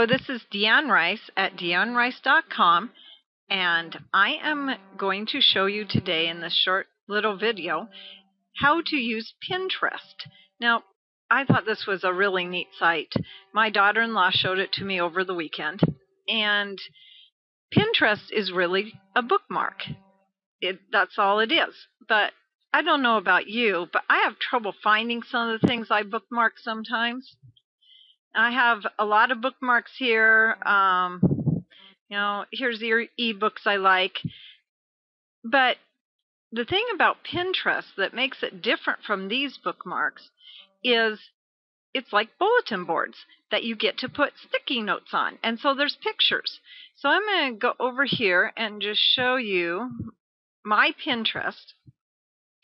Hello, this is Dee Ann Rice at deeannrice.com, and I am going to show you today in this short little video how to use Pinterest. Now, I thought this was a really neat site. My daughter in law showed it to me over the weekend, and Pinterest is really a bookmark. It, that's all it is. But I don't know about you, but I have trouble finding some of the things I bookmark sometimes. I have a lot of bookmarks here. Um, you know, here's the ebooks I like. But the thing about Pinterest that makes it different from these bookmarks is it's like bulletin boards that you get to put sticky notes on. And so there's pictures. So I'm going to go over here and just show you my Pinterest.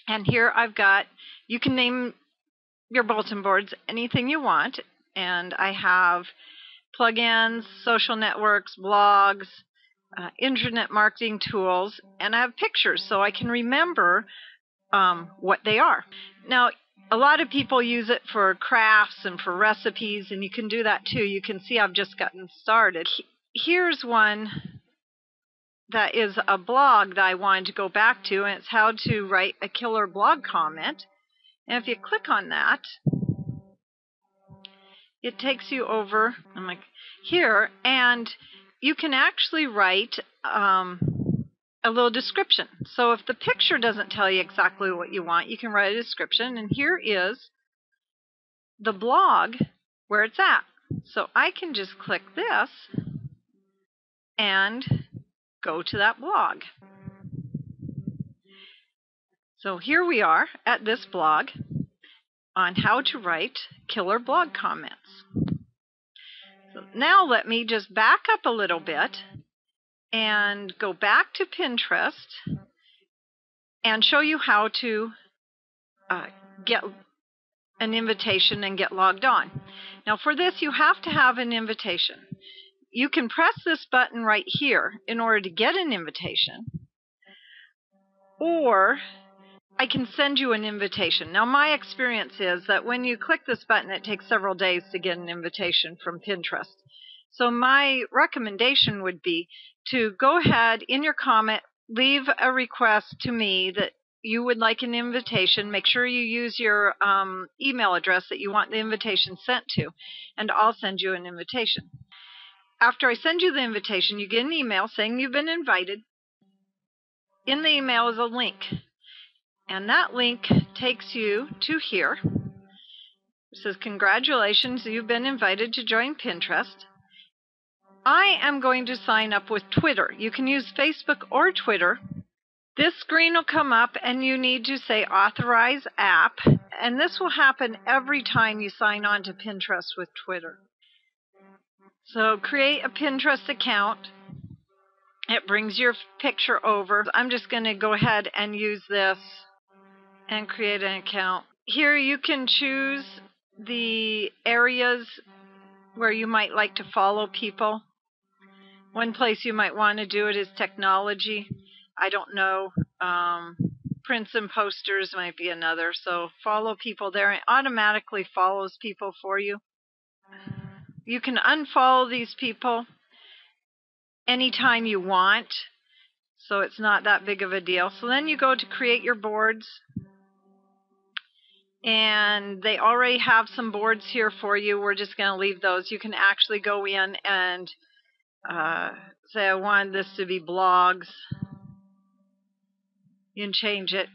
And here I've got, you can name your bulletin boards anything you want and I have plugins, social networks, blogs, uh, internet marketing tools, and I have pictures so I can remember um, what they are. Now, a lot of people use it for crafts and for recipes, and you can do that too. You can see I've just gotten started. Here's one that is a blog that I wanted to go back to, and it's how to write a killer blog comment. And if you click on that, it takes you over I'm like here and you can actually write um, a little description. So if the picture doesn't tell you exactly what you want, you can write a description and here is the blog where it's at. So I can just click this and go to that blog. So here we are at this blog on how to write killer blog comments. So now let me just back up a little bit and go back to Pinterest and show you how to uh, get an invitation and get logged on. Now for this you have to have an invitation. You can press this button right here in order to get an invitation or I can send you an invitation. Now, my experience is that when you click this button, it takes several days to get an invitation from Pinterest. So, my recommendation would be to go ahead in your comment, leave a request to me that you would like an invitation. Make sure you use your um, email address that you want the invitation sent to, and I'll send you an invitation. After I send you the invitation, you get an email saying you've been invited. In the email is a link and that link takes you to here. It says, Congratulations, you've been invited to join Pinterest. I am going to sign up with Twitter. You can use Facebook or Twitter. This screen will come up and you need to say authorize app, and this will happen every time you sign on to Pinterest with Twitter. So create a Pinterest account. It brings your picture over. I'm just going to go ahead and use this and create an account. Here you can choose the areas where you might like to follow people. One place you might want to do it is technology. I don't know. Um, prints and posters might be another. So follow people there. It automatically follows people for you. You can unfollow these people anytime you want. So it's not that big of a deal. So then you go to create your boards and they already have some boards here for you. We're just going to leave those. You can actually go in and uh, say, I want this to be blogs. You can change it.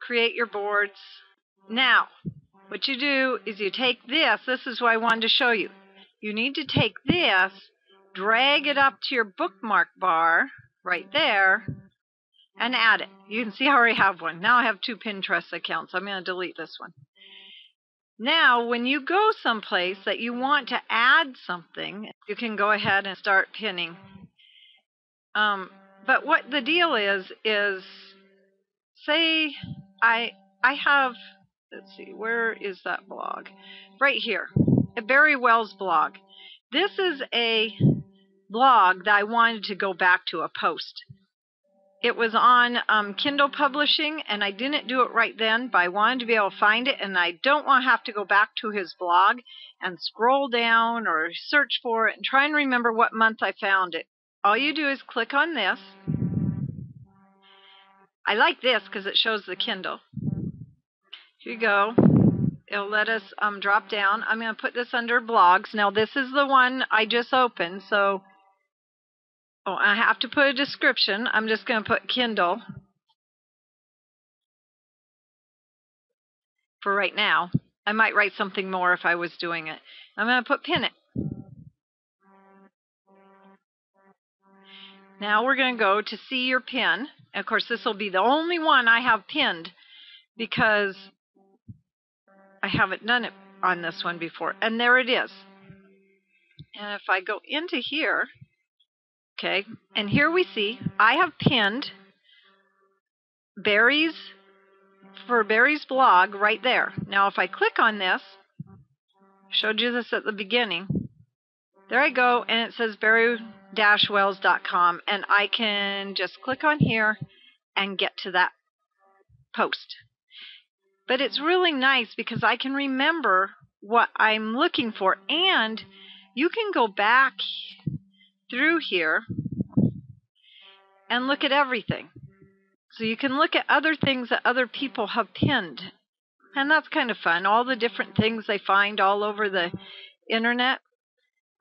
Create your boards. Now, what you do is you take this. This is what I wanted to show you. You need to take this, drag it up to your bookmark bar right there, and add it. You can see I already have one. Now I have two Pinterest accounts. I'm going to delete this one. Now, when you go someplace that you want to add something, you can go ahead and start pinning. Um, but what the deal is is, say I I have let's see where is that blog right here, a Barry Wells blog. This is a blog that I wanted to go back to a post it was on um, Kindle Publishing, and I didn't do it right then, but I wanted to be able to find it, and I don't want to have to go back to his blog and scroll down or search for it and try and remember what month I found it. All you do is click on this. I like this because it shows the Kindle. Here you go. It'll let us um, drop down. I'm going to put this under blogs. Now, this is the one I just opened, so Oh, I have to put a description. I'm just going to put Kindle for right now. I might write something more if I was doing it. I'm going to put pin it. Now we're going to go to see your pin. Of course, this will be the only one I have pinned because I haven't done it on this one before. And there it is. And if I go into here, Okay, and here we see I have pinned Barry's for Barry's blog right there. Now if I click on this, showed you this at the beginning. There I go, and it says barry-wells.com, and I can just click on here and get to that post. But it's really nice because I can remember what I'm looking for, and you can go back through here and look at everything. So you can look at other things that other people have pinned. And that's kind of fun. All the different things they find all over the internet.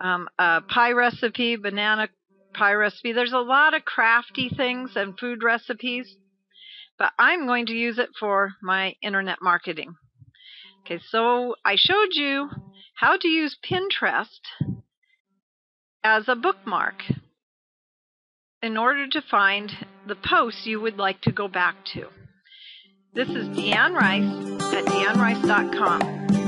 Um, a pie recipe, banana pie recipe. There's a lot of crafty things and food recipes, but I'm going to use it for my internet marketing. Okay, so I showed you how to use Pinterest as a bookmark in order to find the posts you would like to go back to. This is Dee Ann Rice at deeannrice.com.